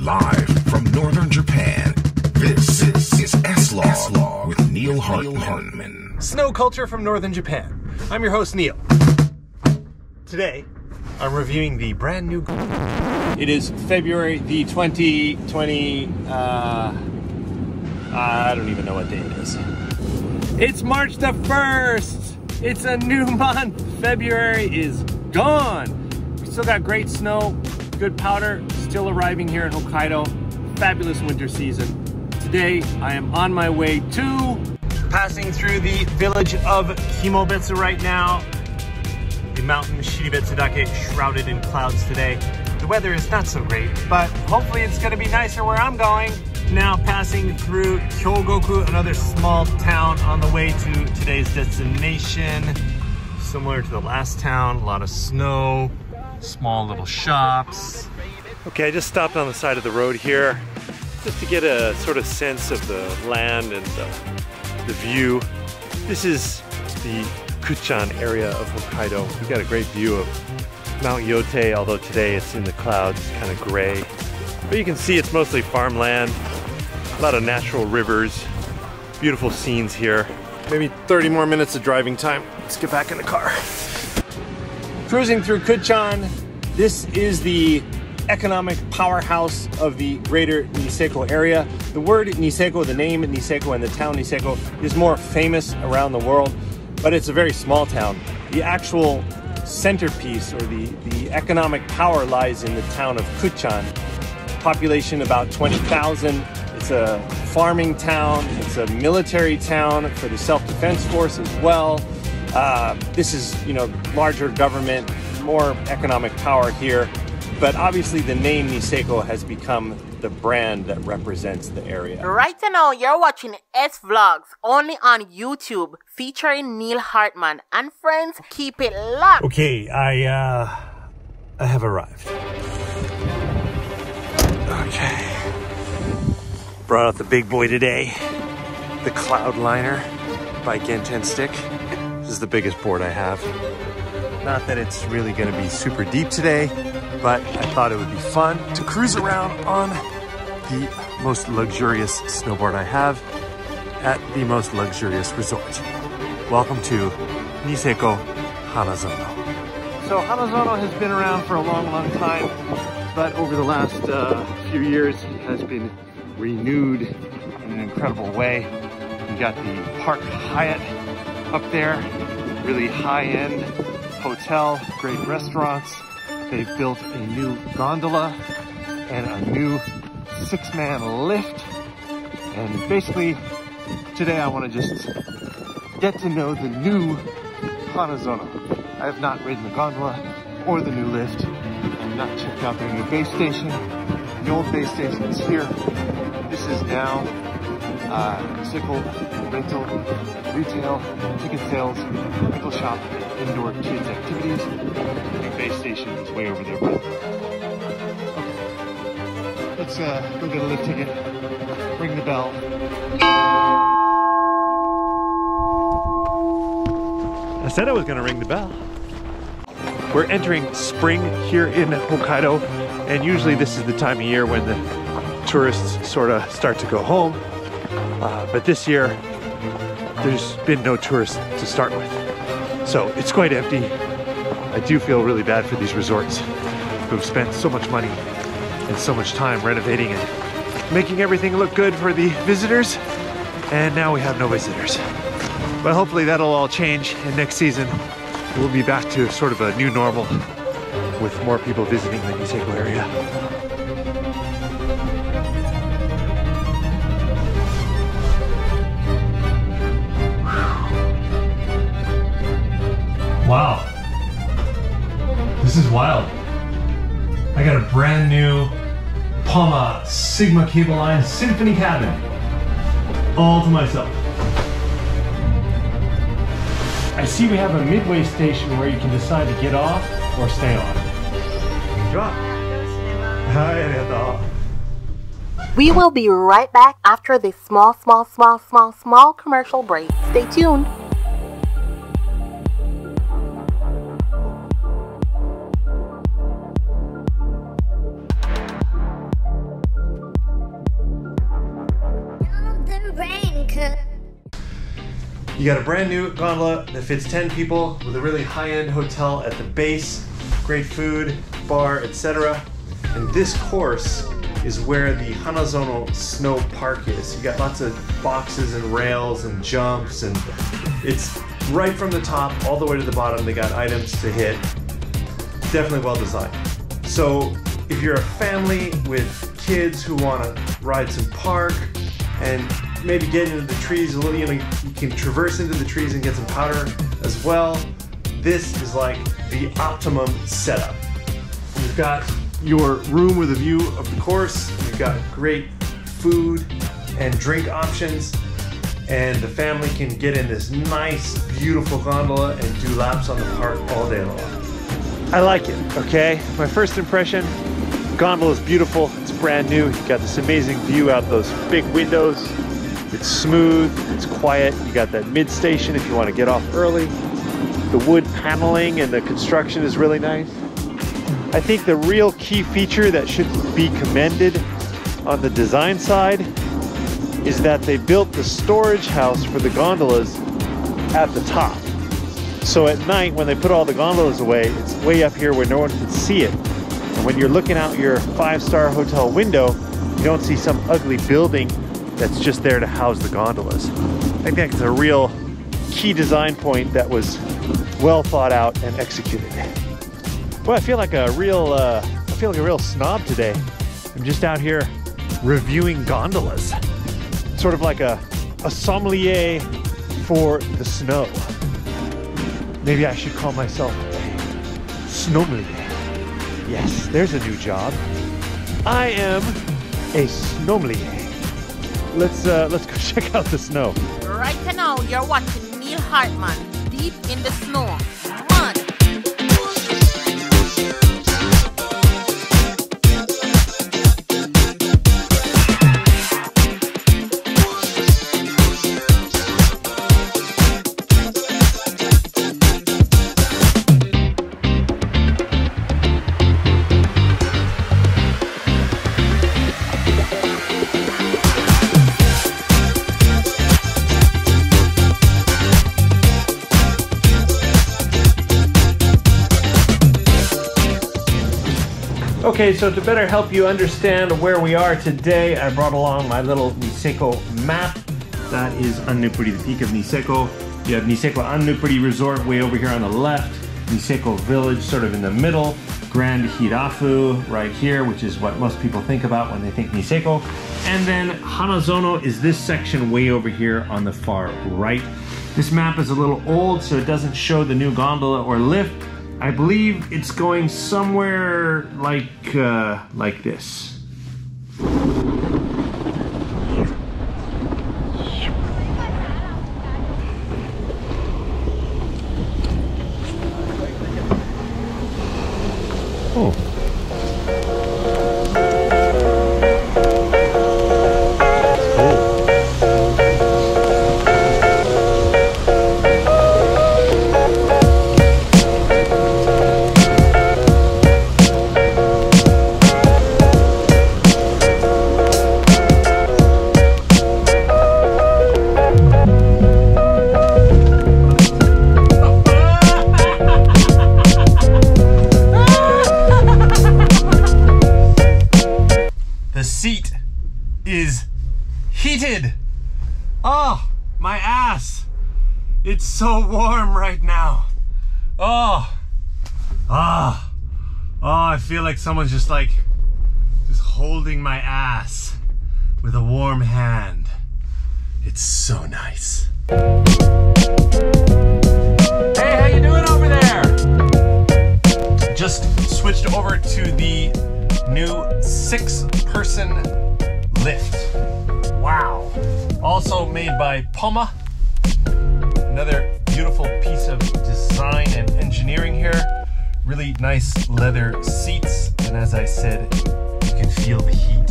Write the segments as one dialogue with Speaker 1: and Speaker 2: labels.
Speaker 1: Live from northern Japan, this is, is S-Log with Neil Hartmann.
Speaker 2: Snow culture from northern Japan. I'm your host, Neil. Today, I'm reviewing the brand new. It is February the 2020. Uh, I don't even know what day it is. It's March the 1st. It's a new month. February is gone. We still got great snow, good powder, still arriving here in Hokkaido. Fabulous winter season. Today, I am on my way to passing through the village of Kimobetsu right now. The mountain Shiribetsudake shrouded in clouds today. The weather is not so great, but hopefully it's gonna be nicer where I'm going. Now passing through Kyogoku, another small town on the way to today's destination. Similar to the last town, a lot of snow, small little shops. Okay, I just stopped on the side of the road here just to get a sort of sense of the land and the, the view. This is the Kutchan area of Hokkaido. We've got a great view of Mount Yotei, although today it's in the clouds, kind of gray. But you can see it's mostly farmland, a lot of natural rivers, beautiful scenes here. Maybe 30 more minutes of driving time. Let's get back in the car. Cruising through Kutchan, this is the economic powerhouse of the greater Niseko area. The word Niseko, the name Niseko and the town Niseko is more famous around the world, but it's a very small town. The actual centerpiece or the, the economic power lies in the town of Kutchan. Population about 20,000. It's a farming town, it's a military town for the self-defense force as well. Uh, this is, you know, larger government, more economic power here. But obviously, the name Niseko has become the brand that represents the area.
Speaker 3: Right now, you're watching S Vlogs only on YouTube featuring Neil Hartmann. And friends, keep it locked.
Speaker 2: Okay, I uh, I have arrived. Okay. Brought out the big boy today, the Cloudliner by Gentemstick. This is the biggest board I have. Not that it's really gonna be super deep today, but I thought it would be fun to cruise around on the most luxurious snowboard I have at the most luxurious resort. Welcome to Niseko Hanazono. So Hanazono has been around for a long, long time, but over the last uh, few years has been renewed in an incredible way. We got the Park Hyatt up there, really high-end hotel, great restaurants, They've built a new gondola and a new six-man lift. And basically, today I want to just get to know the new Hanazono. I have not ridden the gondola or the new lift. I've not checked out their new base station. The old base station is here. This is now uh, rental, retail, ticket sales, rental shop, indoor kids activities. The base station is way over there. Okay. Let's uh, go get a lift ticket, ring the bell. I said I was gonna ring the bell. We're entering spring here in Hokkaido, and usually this is the time of year when the tourists sort of start to go home. Uh, but this year, there's been no tourists to start with. So it's quite empty. I do feel really bad for these resorts who've spent so much money and so much time renovating and making everything look good for the visitors. And now we have no visitors. But hopefully that'll all change and next season we'll be back to sort of a new normal with more people visiting the Niseko area. Wow. This is wild. I got a brand new Poma Sigma cable line symphony cabin. All to myself. I see we have a midway station where you can decide to get off or stay on. Drop. Hi,
Speaker 3: We will be right back after this small, small, small, small, small commercial break. Stay tuned.
Speaker 2: You got a brand new gondola that fits 10 people with a really high-end hotel at the base, great food, bar, etc. And this course is where the Hanazono Snow Park is. You got lots of boxes and rails and jumps and it's right from the top all the way to the bottom. They got items to hit. Definitely well designed. So if you're a family with kids who want to ride some park and maybe get into the trees a little, you know, you can traverse into the trees and get some powder as well. This is like the optimum setup. You've got your room with a view of the course. You've got great food and drink options. And the family can get in this nice, beautiful gondola and do laps on the park all day long. I like it, okay? My first impression, gondola is beautiful. It's brand new. You've got this amazing view out those big windows. It's smooth, it's quiet. You got that mid station if you want to get off early. The wood paneling and the construction is really nice. I think the real key feature that should be commended on the design side is that they built the storage house for the gondolas at the top. So at night, when they put all the gondolas away, it's way up here where no one can see it. And when you're looking out your five-star hotel window, you don't see some ugly building that's just there to house the gondolas. I think that's a real key design point that was well thought out and executed. Well, I feel like a real, uh, I feel like a real snob today. I'm just out here reviewing gondolas, sort of like a, a sommelier for the snow. Maybe I should call myself a snowmmelier. Yes, there's a new job. I am a snowmmelier. Let's uh, let's go check out the snow.
Speaker 3: Right now, you're watching Neil Hartmann deep in the snow.
Speaker 2: Okay, so to better help you understand where we are today, I brought along my little Niseko map. That is Annupuri, the peak of Niseko. You have Niseko Annupuri Resort way over here on the left, Niseko Village sort of in the middle, Grand Hirafu right here, which is what most people think about when they think Niseko. And then Hanazono is this section way over here on the far right. This map is a little old, so it doesn't show the new gondola or lift, I believe it's going somewhere like uh, like this. So warm right now. Oh, ah, oh, oh, I feel like someone's just like, just holding my ass with a warm hand. It's so nice. Hey, how you doing over there? Just switched over to the new six-person lift. Wow. Also made by Poma. Another beautiful piece of design and engineering here. Really nice leather seats. And as I said, you can feel the heat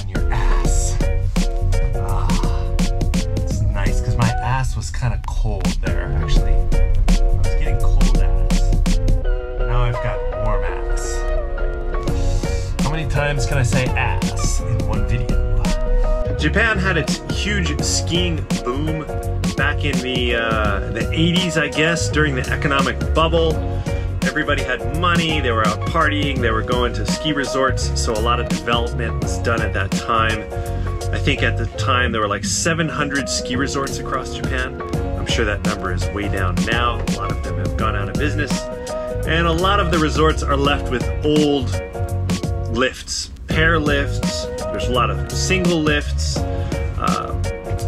Speaker 2: on your ass. Ah, it's nice because my ass was kind of cold there actually. I was getting cold ass. Now I've got warm ass. How many times can I say ass in one video? Japan had its huge skiing boom back in the uh, the 80s, I guess, during the economic bubble. Everybody had money, they were out partying, they were going to ski resorts, so a lot of development was done at that time. I think at the time there were like 700 ski resorts across Japan. I'm sure that number is way down now. A lot of them have gone out of business. And a lot of the resorts are left with old lifts, pair lifts, there's a lot of single lifts, uh,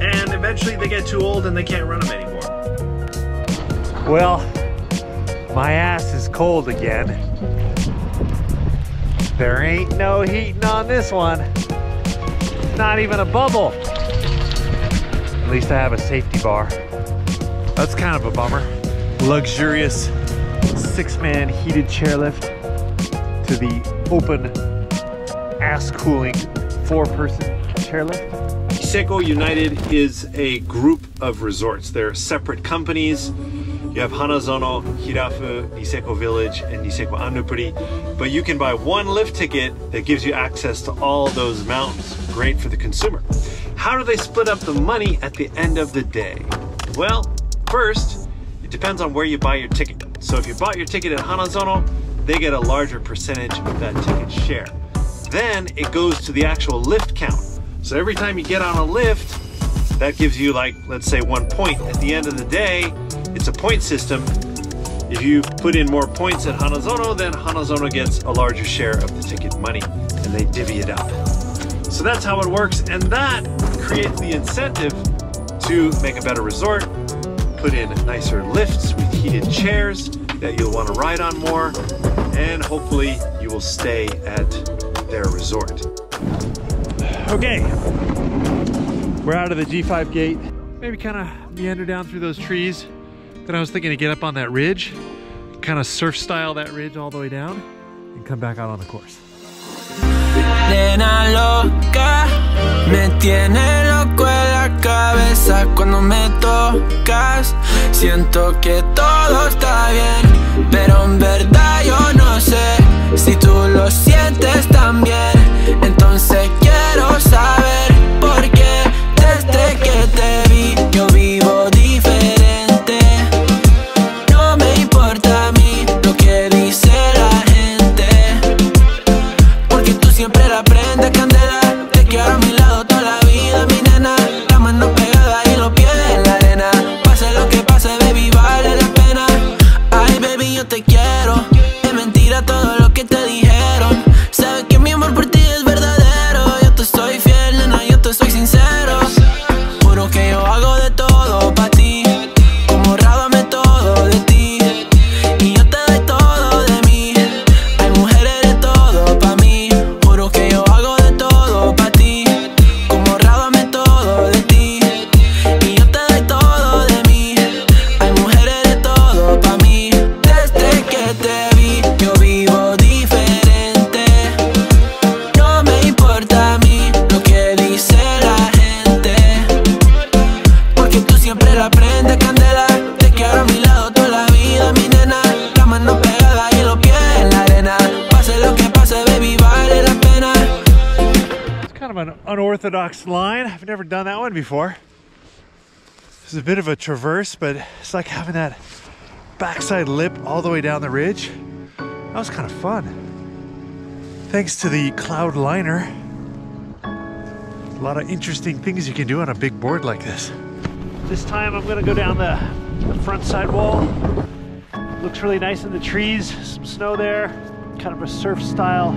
Speaker 2: and eventually they get too old and they can't run them anymore.
Speaker 4: Well, my ass is cold again. There ain't no heating on this one. Not even a bubble. At least I have a safety bar. That's kind of a bummer. Luxurious six-man heated chairlift to the open ass cooling four-person chairlift.
Speaker 2: Niseko United is a group of resorts. They're separate companies. You have Hanazono, Hirafu, Niseko Village, and Niseko Annupuri. But you can buy one lift ticket that gives you access to all those mountains. Great for the consumer. How do they split up the money at the end of the day? Well, first, it depends on where you buy your ticket. So if you bought your ticket at Hanazono, they get a larger percentage of that ticket share. Then it goes to the actual lift count. So every time you get on a lift, that gives you like, let's say one point. At the end of the day, it's a point system. If you put in more points at Hanazono, then Hanazono gets a larger share of the ticket money and they divvy it up. So that's how it works. And that creates the incentive to make a better resort, put in nicer lifts with heated chairs that you'll want to ride on more, and hopefully you will stay at their resort.
Speaker 4: Okay, we're out of the G5 gate. Maybe kind of meander down through those trees. Then I was thinking to get up on that ridge, kind of surf style that ridge all the way down, and come back out on the course.
Speaker 5: Nena loca, me tiene loco en la cabeza cuando me tocas. Siento que todo está bien,
Speaker 4: unorthodox line. I've never done that one before. Is a bit of a traverse, but it's like having that backside lip all the way down the ridge. That was kind of fun. Thanks to the Cloud Liner. A lot of interesting things you can do on a big board like this. This time I'm gonna go down the, the front side wall. Looks really nice in the trees, some snow there, kind of a surf style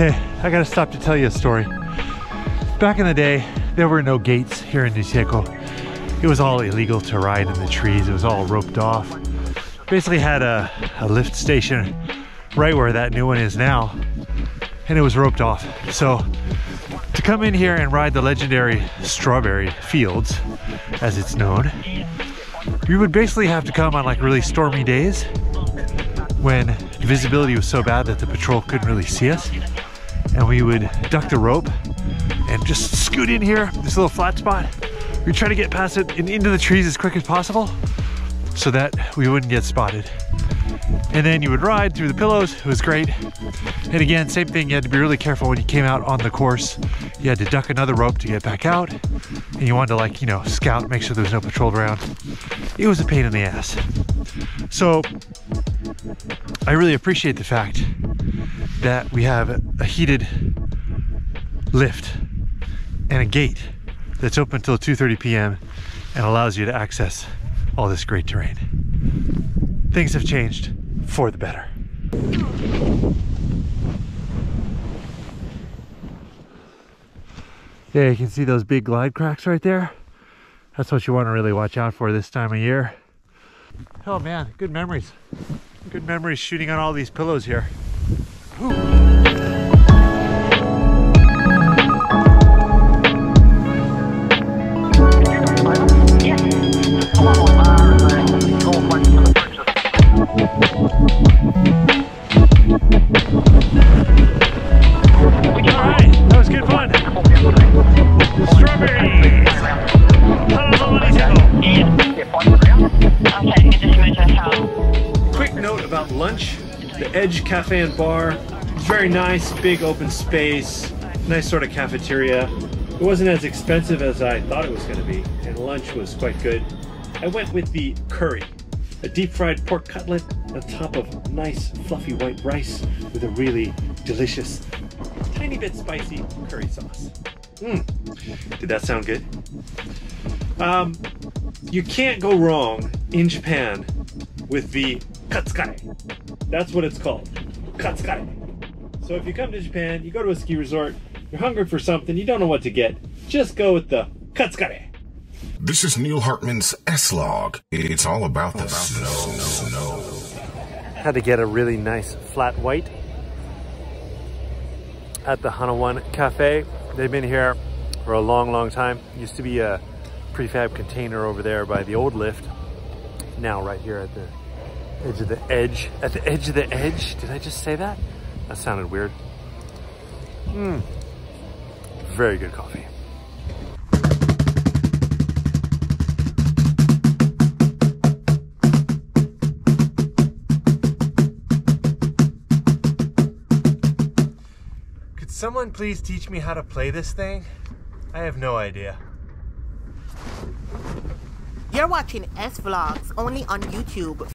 Speaker 2: Okay, I gotta stop to tell you a story. Back in the day, there were no gates here in Niseko. It was all illegal to ride in the trees. It was all roped off. Basically had a, a lift station right where that new one is now, and it was roped off. So to come in here and ride the legendary strawberry fields, as it's known, you would basically have to come on like really stormy days when visibility was so bad that the patrol couldn't really see us. And we would duck the rope and just scoot in here, this little flat spot. We'd try to get past it and into the trees as quick as possible so that we wouldn't get spotted. And then you would ride through the pillows. It was great. And again, same thing. You had to be really careful when you came out on the course. You had to duck another rope to get back out. And you wanted to like, you know, scout, make sure there was no patrol around. It was a pain in the ass. So I really appreciate the fact that we have a heated lift and a gate that's open until 2.30 p.m. and allows you to access all this great terrain. Things have changed for the better. Yeah, you can see those big glide cracks right there. That's what you want to really watch out for this time of year. Oh man, good memories. Good memories shooting on all these pillows here. Quick note about lunch. The Edge Cafe and Bar. Very nice, big open space, nice sort of cafeteria. It wasn't as expensive as I thought it was going to be, and lunch was quite good. I went with the curry, a deep fried pork cutlet on top of nice fluffy white rice with a really delicious, tiny bit spicy curry sauce. Mmm, did that sound good? Um, you can't go wrong in Japan with the katsukare. That's what it's called, katsukare. So if you come to Japan, you go to a ski resort, you're hungry for something, you don't know what to get, just go with the katsukare.
Speaker 1: This is Neil Hartmann's S Log. It's all about the snow.
Speaker 2: Had to get a really nice flat white at the Hana1 Cafe. They've been here for a long, long time. Used to be a prefab container over there by the old lift. Now right here at the edge of the edge. At the edge of the edge? Did I just say that? That sounded weird. Mmm. Very good coffee. Could someone please teach me how to play this thing? I have no idea.
Speaker 3: You're watching S Vlogs only on YouTube.